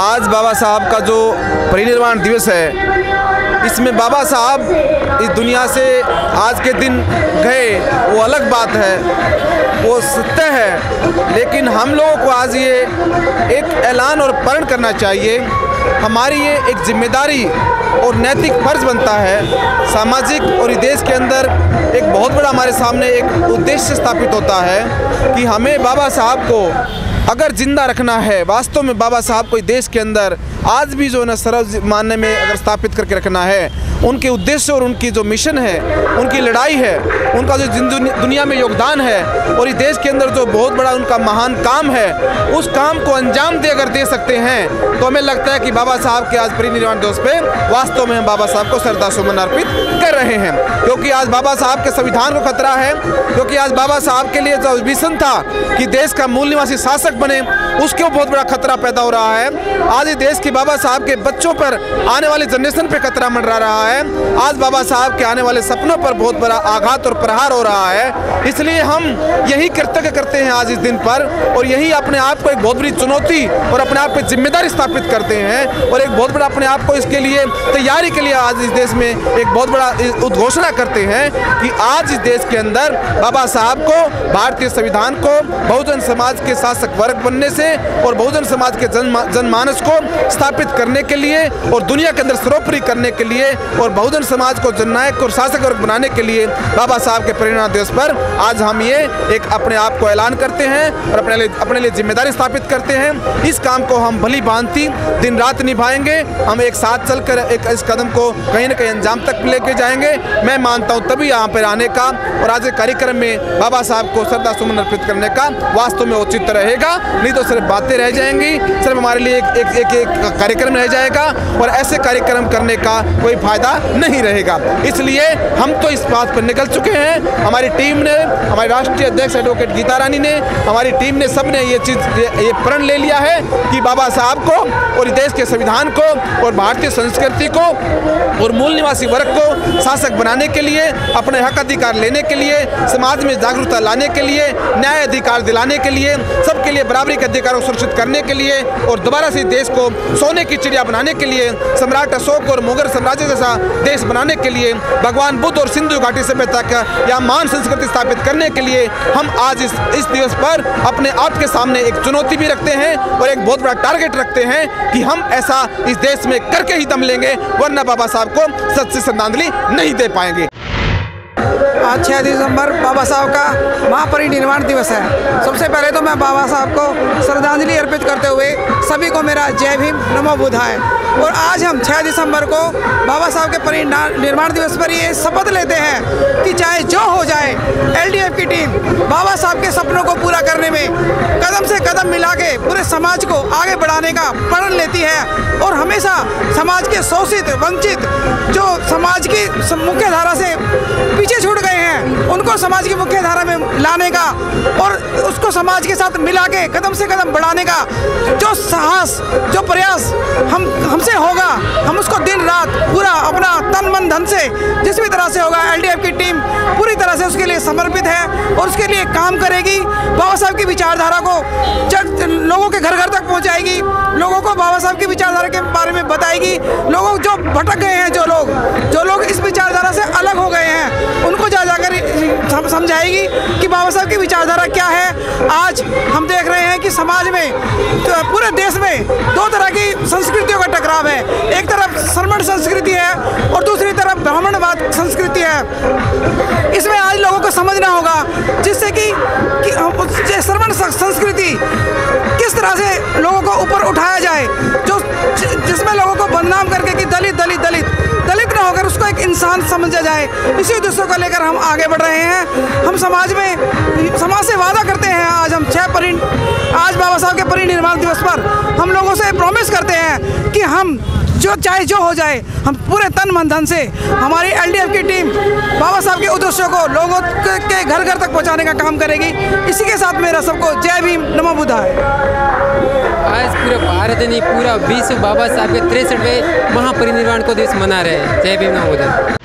आज बाबा साहब का जो परिनिर्वाण दिवस है, इसमें बाबा साहब इस दुनिया से आज के दिन गए, वो अलग बात है, वो सत्य है, लेकिन हम लोगों को आज ये एक ऐलान और प्रण करना चाहिए। हमारी ये एक ज़िम्मेदारी और नैतिक फ़र्ज़ बनता है। सामाजिक और देश के अंदर एक बहुत बड़ा हमारे सामने एक उद्देश्य स्थापित होता है कि हमें बाबा साहब को अगर ज़िंदा रखना है, वास्तव में बाबा साहब को देश के अंदर आज भी जो है ना सर्व मानने में अगर स्थापित करके रखना है, उनके उद्देश्य और उनकी जो मिशन है, उनकी लड़ाई है, उनका जो दुनिया में योगदान है और इस देश के अंदर जो बहुत बड़ा उनका महान काम है, उस काम को अंजाम दे अगर दे सकते हैं तो हमें लगता है कि बाबा साहब के आज परिनिर्वाण दिवस पे वास्तव में हम बाबा साहब को श्रद्धा सुमन अर्पित कर रहे हैं। क्योंकि आज बाबा साहब के संविधान को खतरा है, क्योंकि आज बाबा साहब के लिए जो विजन था कि देश का मूल निवासी शासक बने, उसके बहुत बड़ा खतरा पैदा हो रहा है। आज देश की बाबा साहब के बच्चों पर आने वाले जनरेशन पे खतरा मंडरा रहा है। आज बाबा साहब के आने वाले सपनों पर बहुत बड़ा आघात और प्रहार हो रहा है। इसलिए हम यही कृतज्ञ करते हैं आज इस दिन पर और यही अपने आप को एक बहुत बड़ी चुनौती और अपने आप पे ज़िम्मेदारी स्थापित करते हैं और एक बहुत बड़ा अपने आप को इसके लिए तैयारी के लिए आज इस देश में एक बहुत बड़ा उद्घोषणा करते हैं कि आज इस देश के अंदर बाबा साहब को, भारतीय संविधान को, बहुजन समाज के शासक वर्ग बनने से और बहुजन समाज के जन जनमानस को स्थापित करने के लिए और दुनिया के अंदर सर्वोपरि करने के लिए और बहुजन समाज को जननायक और शासक वर्ग बनाने के लिए बाबा साहब के प्रेरणा दिवस पर आज हम ये एक अपने आप को ऐलान करते हैं और अपने लिए अपने लिए ज़िम्मेदारी स्थापित करते हैं। इस काम को हम भली भांति दिन रात निभाएँगे। हम एक साथ चलकर एक, इस कदम को कहीं ना कहीं अंजाम तक लेके जाएँगे। मैं मानता हूँ तभी यहाँ पर आने का और आज के कार्यक्रम में बाबा साहब को श्रद्धा सुमन अर्पित करने का वास्तव में औचित्य रहेगा। नहीं तो सिर्फ़ बातें रह जाएँगी सिर्फ़ हमारे लिए एक एक, एक, एक कार्यक्रम रह जाएगा और ऐसे कार्यक्रम करने का कोई फ़ायदा नहीं रहेगा। इसलिए हम तो इस बात पर निकल चुके हैं। हमारी टीम ने हमारी राष्ट्रीय अध्यक्ष एडवोकेट गीता रानी ने हमारी टीम ने सबने ये चीज़ ये प्रण ले लिया है कि बाबा साहब को और देश के संविधान को और भारतीय संस्कृति को और मूल निवासी वर्ग को शासक बनाने के लिए अपने हक अधिकार लेने के लिए समाज में जागरूकता लाने के लिए न्याय अधिकार दिलाने के लिए, सबके लिए बराबरी के अधिकार सुरक्षित करने के लिए और दोबारा से देश को सोने की चिड़िया बनाने के लिए, सम्राट अशोक और मुगल साम्राज्य जैसा देश बनाने के लिए, भगवान बुद्ध और सिंधु घाटी सभ्यता का या मान संस्कृति स्थापित करने के लिए हम आज इस इस दिवस पर अपने आप के सामने एक चुनौती भी रखते हैं और एक बहुत बड़ा टारगेट रखते हैं कि हम ऐसा इस देश में करके ही दम लेंगे, वरना बाबा साहब को सच्ची श्रद्धांजलि नहीं दे पाएँगे। आज छः दिसंबर बाबा साहब का महापरिनिर्वाण दिवस है। सबसे पहले तो मैं बाबा साहब को श्रद्धांजलि अर्पित करते हुए सभी को मेरा जय भीम, नमो बुधाय। और आज हम 6 दिसंबर को बाबा साहब के परिनिर्वाण दिवस पर ये शपथ लेते हैं कि चाहे जो हो जाए, एलडीएफ की टीम बाबा साहब के सपनों को पूरा करने में कदम से कदम मिला के पूरे समाज को आगे बढ़ाने का प्रण लेती है और हमेशा समाज के शोषित, वंचित, जो समाज की मुख्य धारा से पीछे छूट गए हैं, उनको समाज की मुख्य धारा में लाने का और उसको समाज के साथ मिला के कदम से कदम बढ़ाने का जो साहस, जो प्रयास हम हम हमसे होगा। हम उसको दिन, रात पूरा अपना तन, मन, धन से जिस भी तरह से होगा एलडीएफ की टीम पूरी तरह से उसके लिए समर्पित है और उसके लिए काम करेगी। बाबा साहब की विचारधारा को लोगों के घर घर तक पहुंचाएगी। लोगों को बाबा साहब की विचारधारा के बारे में बताएगी। लोगों जो भटक गए हैं, जो लोग जो लोग इस विचारधारा समझाएगी कि बाबा साहब की विचारधारा क्या है? आज हम देख रहे हैं कि समाज में तो पूरे देश में दो तरह की संस्कृतियों का टकराव है। एक तरफ़ श्रमण संस्कृति है और दूसरी तरफ़ ब्राह्मणवाद संस्कृति है। इसमें आज लोगों को समझना होगा जिससे कि, कि श्रमण संस्कृति किस तरह से लोगों इंसान समझा जाए। इसी उद्देश्यों को लेकर हम आगे बढ़ रहे हैं। हम समाज में, समाज से वादा करते हैं। आज हम छः परि आज बाबा साहब के परिनिर्वाण दिवस पर हम लोगों से प्रॉमिस करते हैं कि हम जो चाहे जो हो जाए, हम पूरे तन मन धन से हमारी एलडीएफ की टीम बाबा साहब के उद्देश्यों को लोगों के घर घर तक पहुँचाने का काम करेगी। इसी के साथ मेरा सबको जय भीम, नमो पूरा भारत नहीं पूरा विश्व बाबा साहब के तिरसठवें महापरिनिर्वाण को दिवस मना रहे हैं। जय भीम, नमो